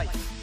Fight.